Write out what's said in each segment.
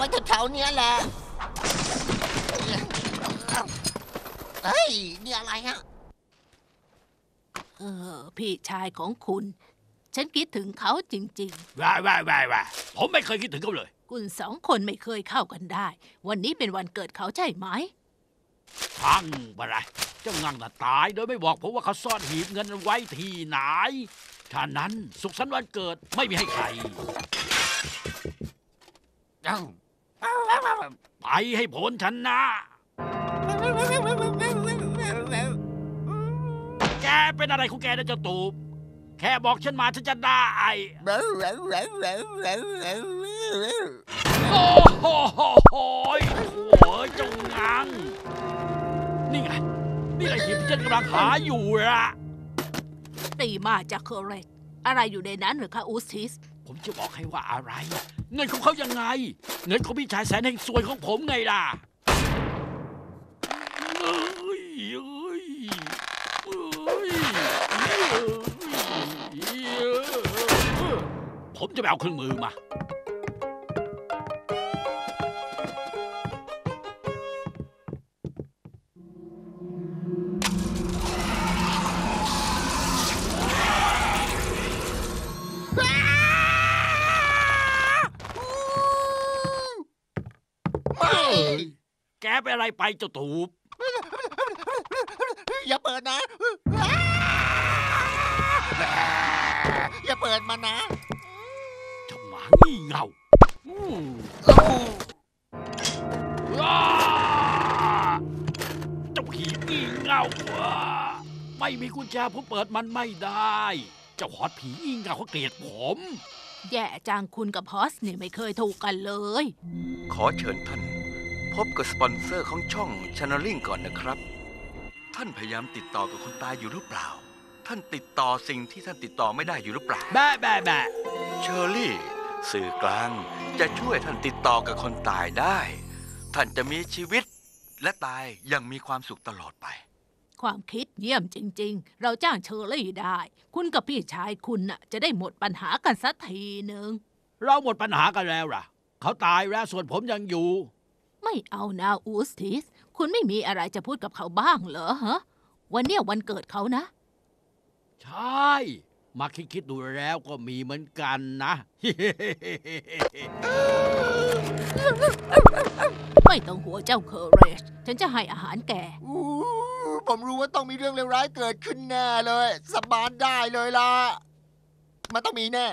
ไว้แถวๆเนี้ยแหละ เฮ้ย นี่อะไรฮะ เออ พี่ชายของคุณ ฉันคิดถึงเขาจริง ว้ายว้ายว้ายว้ายผมไม่เคยคิดถึงเขาเลย ๆ คุณสองคนไม่เคยเข้ากันได้ วันนี้เป็นวันเกิดเขาใช่ไหม พังอะไรเจ้างังน่ะตาย โดยไม่บอกผมว่าเขาซ่อนหีบเงินไว้ที่ไหนฉะนั้นสุขสันต์วันเกิดไม่มีให้ใคร ไปให้พ้นฉันนะ แกเป็นอะไรของแกนะเจ้าตูบ แค่บอกฉันมาฉันจะได้โอ้โหโหโหยโอ้ยเจ้างัง นี่ไง นี่ไงหีบที่ฉันกำลังหาอยู่ละตีมาจากเคอร์เรตอะไรอยู่ในนั้นหรือคะอูสติส ผมจะบอกให้ว่าอะไร เงินของเขายังไง เงินของพี่ชายแสนแห่งสวยของผมไงล่ะเอ้ยเอ้ยเอ้ยเอ้ยผมจะไปเอาเครื่องมือมา แกเป็นอะไรไปเจ้าตูบ อย่าเปิดนะอย่าเปิดมานะเจ้าหมางี่เง่าอืมอ้าเจ้าผีงี่เง่าอะไม่มีกุญแจผมเปิดมันไม่ได้ เจ้าฮอตผีงี่เง่าเขาเกลียดผม แย่จังคุณกับพอสเนี่ยไม่เคยถูกกันเลย ขอเชิญท่าน พบกับสปอนเซอร์ของช่อง Channeling ก่อนนะครับ ท่านพยายามติดต่อกับคนตายอยู่หรือเปล่า ท่านติดต่อสิ่งที่ท่านติดต่อไม่ได้อยู่หรือเปล่า แบะแบะแบะเชอร์รี่สื่อกลางจะช่วยท่านติดต่อกับคนตายได้ ท่านจะมีชีวิต และตายอยังมีความสุขตลอดไป ความคิดเยี่ยมจริง ๆ เราจ้างเชอรี่ได้ คุณกับพี่ชายคุณน่ะจะได้หมดปัญหากันสักทีหนึ่ง เราหมดปัญหากันแล้วล่ะ เขาตายแล้วส่วนผมยังอยู่ ไม่เอานะอูสติส คุณไม่มีอะไรจะพูดกับเขาบ้างเหรอฮะ วันเนี้ยวันเกิดเขานะ ใช่ มาคิดคิดๆดูแล้วก็มีเหมือนกันนะ ไม่ต้องหัวงเจ้าเคอร์เรชฉันจะให้อาหารแก อู้ผมรู้ว่าต้องมีเรื่องเลวร้ายเกิดขึ้นแน่เลย สบานได้เลยล่ะ มันต้องมีแน่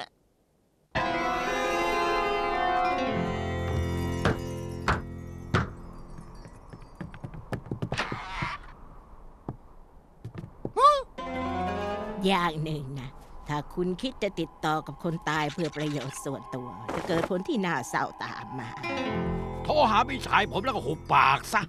อย่างหนึ่งนะ ถ้าคุณคิดจะติดต่อกับคนตายเพื่อประโยชน์ส่วนตัว จะเกิดผลที่น่าเศร้าตามมา โทรหาพี่ชายผมแล้วก็หุบปากซะ